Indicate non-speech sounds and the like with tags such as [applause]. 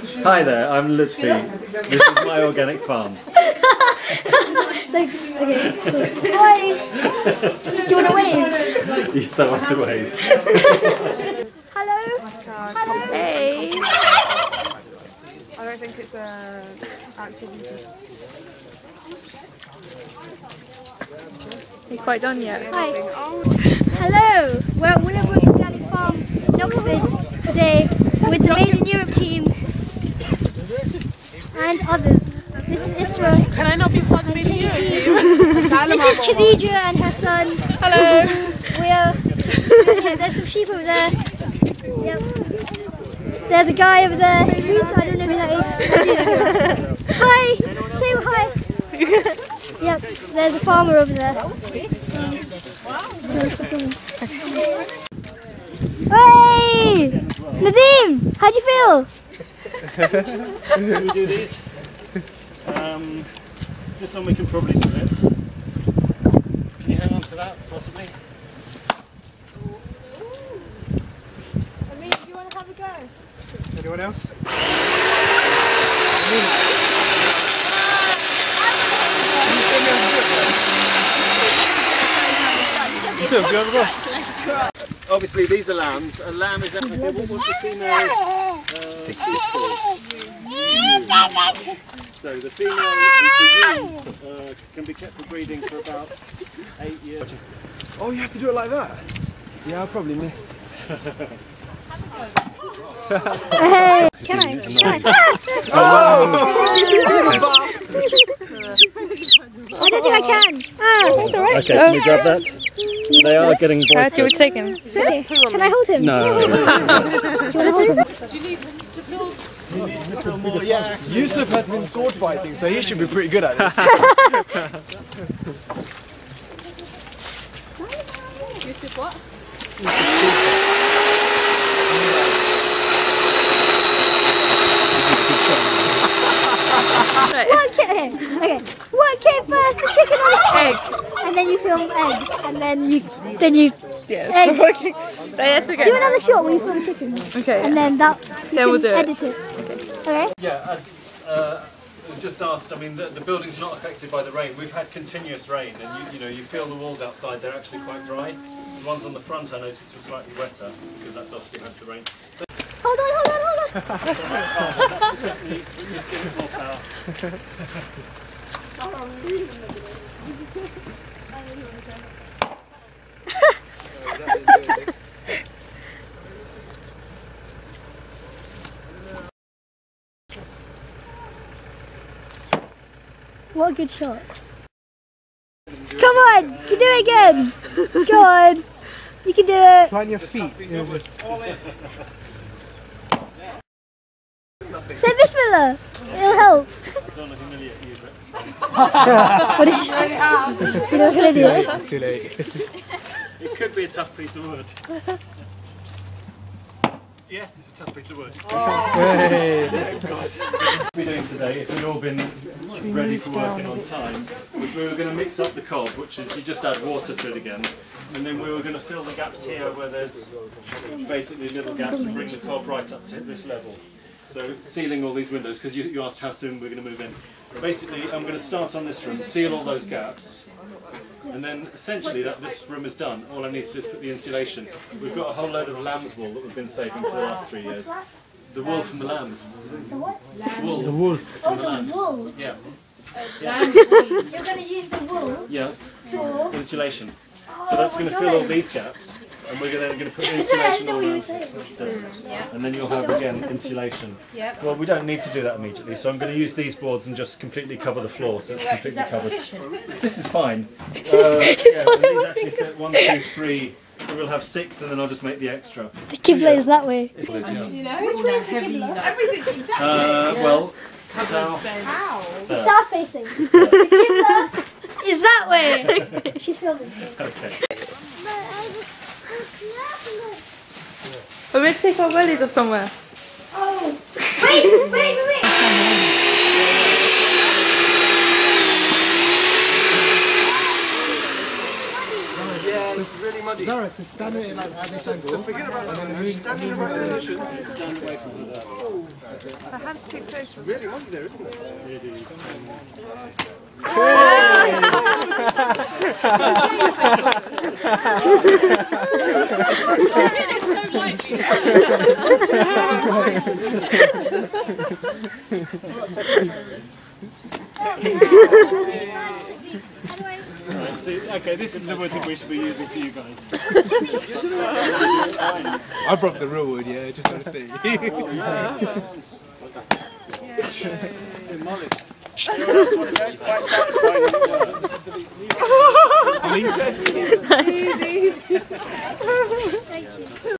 Hi there, I'm Lutfi. [laughs] This is my organic farm. [laughs] Like, okay. cool. Hi. Do you want to wave? Yes, I want to wave. [laughs] Hello. Hello. Hey. I don't think it's uh, a activity. You quite done yet? Hi. Hello. We're at Willowbrook Organic Farm in Oxford today with the Made in Europe team and others. This is Isra. Can I not be part of the video? [laughs] This is Khadija and her son. Hello. We're yeah, there's some sheep over there. Yep. There's a guy over there. Who's I don't know who that is. I do know. Hi. Say hi. Yep. There's a farmer over there. Hey! Nadim, how do you feel? Can we do these? Um, this one we can probably split. Can you hang on to that, possibly? Anyone else? Obviously, these are lambs. A lamb is actually. What was the female? Uh, so the female is the ewes, uh, can be kept for breeding for about eight years. Oh, you have to do it like that? Yeah, I'll probably miss. Hey, can I? Can I? I don't think I can. Ah, that's alright. Okay, can we grab that? They are getting Uh, do you take him? Okay. Can I hold him? No. [laughs] [laughs] Do you want to hold him? yeah. Yusuf has been sword fighting, so he should be pretty good at this. [laughs] What came? Okay. What came first? The chicken or the egg? And then you film eggs, and then you then you Yes. eggs. [laughs] okay. Right, that's okay. Do another shot where you film chicken, Okay. and then that you Yeah, can we'll do it. edit it. Okay. Yeah, as uh, just asked, I mean, the, the building's not affected by the rain. We've had continuous rain, and you, you know, you feel the walls outside, they're actually quite dry. The ones on the front I noticed were slightly wetter, because that's obviously had the rain. Hold on, hold on, hold on. You [laughs] can just give it more power. [laughs] What a good shot. Come on, you can do it again. Go on. You can do it. Plant your feet. Say Bismillah. It'll help. I don't want to humiliate you, but What did you say? You're not going to do it? It's too late. it could be a tough piece of wood. Yes, it's a tough piece of wood. Oh. [laughs] Hey. What we're doing today, if we'd all been ready for working on time, was we were going to mix up the cob, which is you just add water to it again, and then we were going to fill the gaps here where there's basically little gaps and bring the cob right up to this level. So sealing all these windows, because you, you asked how soon we're going to move in. Basically, I'm going to start on this room, seal all those gaps, and then essentially that this room is done. All I need to do is put the insulation. We've got a whole load of lamb's wool that we've been saving for the last three years. The wool from the lambs. The what? Wool. The wool. Oh, the the lambs. wool. Yeah. You're going to use the wool Yeah. for... Insulation. So oh that's going to fill all these gaps, and we're then going to put [laughs] insulation didn't know you were around. saying. Doesn't. And then you'll have again [laughs] insulation. Well, we don't need to do that immediately, so I'm going to use these boards and just completely cover the floor, so it's completely covered. This is fine. [laughs] Uh, yeah, and these actually fit one, two, three. So we'll have six, and then I'll just make the extra. The Qibla is that way. It's legit. Which way is the Qibla? Everything exactly. Uh, well, south. How? there. South facing. The Qibla is that way. She's filming. Okay. We're going to take our wellies off somewhere. Oh. Wait, wait, wait, wait. Yeah, it's really muddy. Gareth is standing in like at this angle. Forget about that. And then stand in the right position. Her hands keep so Really wonder there, isn't it? It's so lightly. See, okay, this is the wood that we should be using for you guys. I broke the real wood, yeah, just want to say. Demolished. [laughs] That's